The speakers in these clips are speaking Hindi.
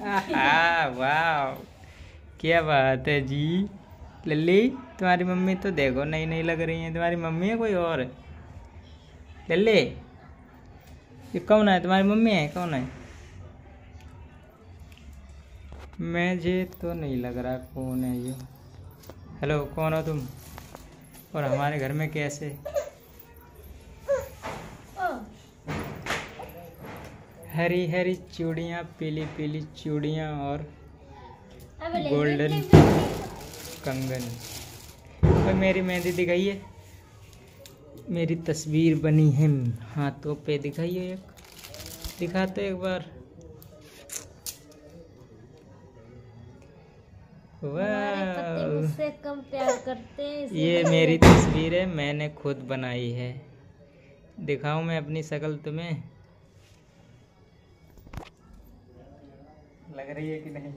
वाह क्या बात है जी। लल्ली, तुम्हारी मम्मी तो देखो नई नई लग रही है। तुम्हारी मम्मी है कोई और? लल्ली, ये कौन है? तुम्हारी मम्मी है? कौन है? मुझे तो नहीं लग रहा कौन है ये। हेलो, कौन हो तुम? और हमारे घर में कैसे? हरी हरी चूड़ियाँ पीली पीली चूड़ियाँ और गोल्डन कंगन। और मेरी मेहंदी दिखाइए। मेरी तस्वीर बनी है हाथों पे। दिखाइए एक। दिखाते एक बार। मुझसे कम प्यार करते हैं ये मेरी तस्वीर है मैंने खुद बनाई है। दिखाऊँ मैं अपनी शक्ल तुम्हें? लग रही है कि नहीं?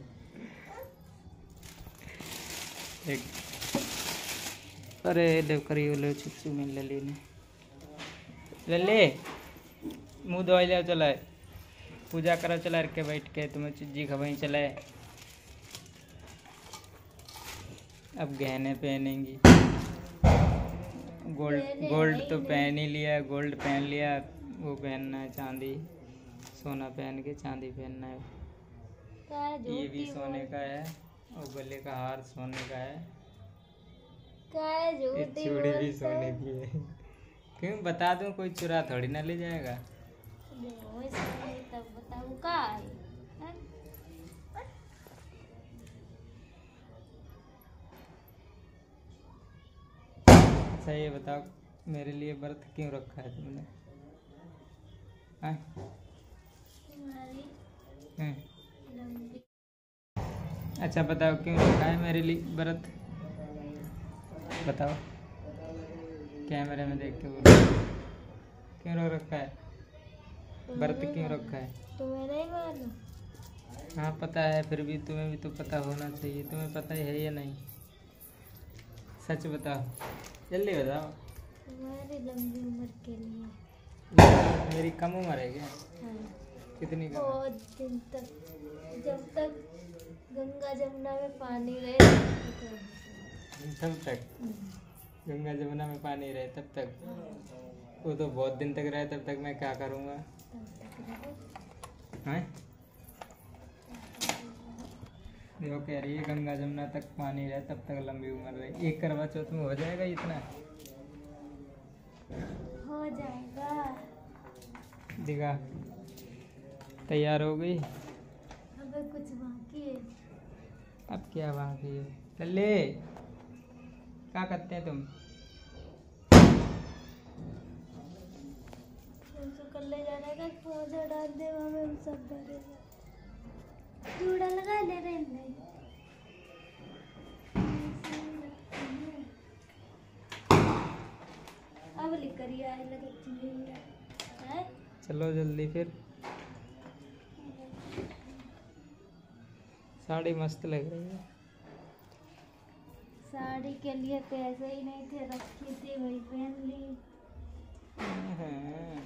एक। अरे ले करी लो चिप्सू में लली ने। लल्ले मुँह धोई ले चला पूजा करो चला के बैठ के तुम्हें चिज्जी खबाई चलाए अब गहने पहनेंगी। गोल्ड गोल्ड तो पहन ही लिया गोल्ड पहन लिया वो पहनना है चांदी सोना पहन के चांदी पहनना है। का है ये भी सोने का है। और गले का हार सोने का है। का झूठी चूड़ी भी सोने की है। क्यों बता दूँ कोई चुरा थोड़ी ना ले जाएगा। तब बताऊँ का है? हैं? अच्छा ये बताओ मेरे लिए व्रत क्यों रखा है तुमने? हाँ? हैं? अच्छा बताओ क्यों रखा है मेरे लिए व्रत? बताओ। कैमरे में देख के बोलो। क्यों रख रखा है? व्रत क्यों रखा है? हाँ पता है फिर भी तुम्हें भी तो पता होना चाहिए। तुम्हें पता ही है या नहीं? सच बताओ। जल्दी बताओ। तुम्हारी लंबी उम्र के लिए। मेरी कम उम्र है क्या? हाँ। कितनी कम दिन तक जब तक गंगा जमुना में पानी रहे तब तक। गंगा जमुना में पानी रहे तब तक। वो तो बहुत दिन तक रहे तब तक मैं क्या करूँगा। हैं? देखो कह रही है गंगा जमुना तक पानी रहे तब तक लंबी उम्र रहे। एक करवा चौथ में हो जाएगा इतना? हो जाएगा। दिखा। तैयार हो गई? अबे कुछ बाकी है। अब क्या बाकी है? चले क्या करते हैं तुम? तुमसे ले जाने का पौधा डाल दे वहाँ हम सब भरेगा चूड़ा लगा ले रहे नहीं अब लिख कर ये आए लगे चूड़ा है? चलो जल्दी फिर। साड़ी मस्त लग रही है। साड़ी के लिए पैसे ही नहीं थे रखी थी वही पहन ली। हाँ।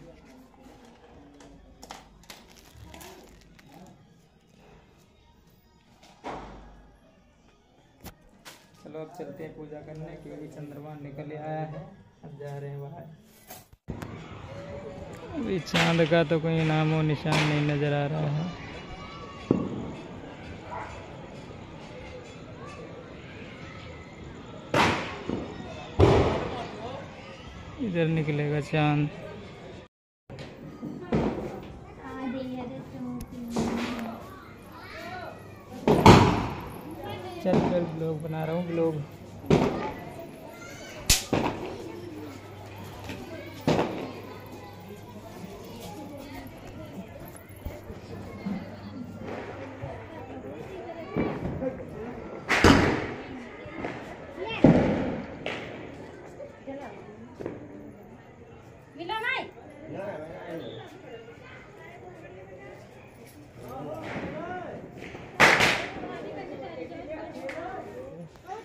चलो अब चलते हैं पूजा करने क्योंकि चंद्रमा निकल आया है अब जा रहे हैं बाहर। अभी चाँद का तो कोई नामो निशान नहीं नज़र आ रहा है। इधर निकलेगा चाँद। चल कर ब्लॉग बना रहा हूँ ब्लॉग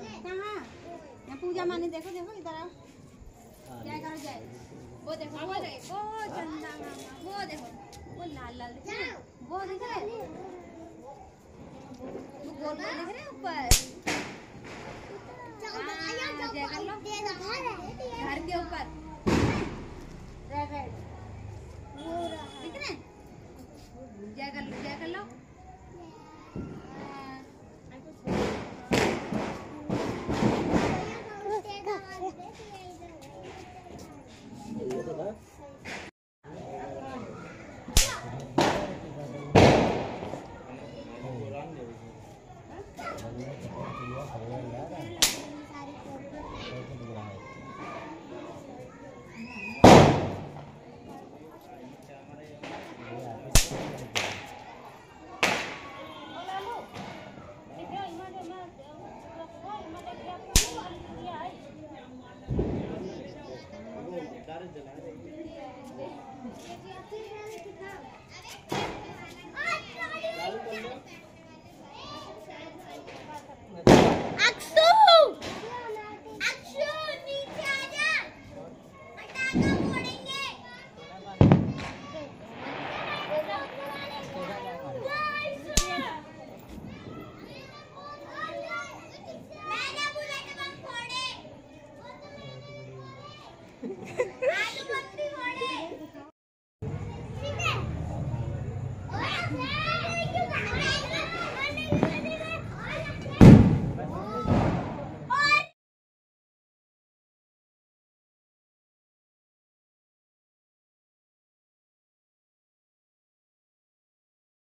यहाँ पूजा माने देखो देखो इधर आओ। जय करो जय वो देखो वो देखो। वो चंदा वो देखो। वो लाल लाल दिख। वो दिख रहे हैं? वो गोल गोल दिख रहे ऊपर? हाँ, घर के Gracias.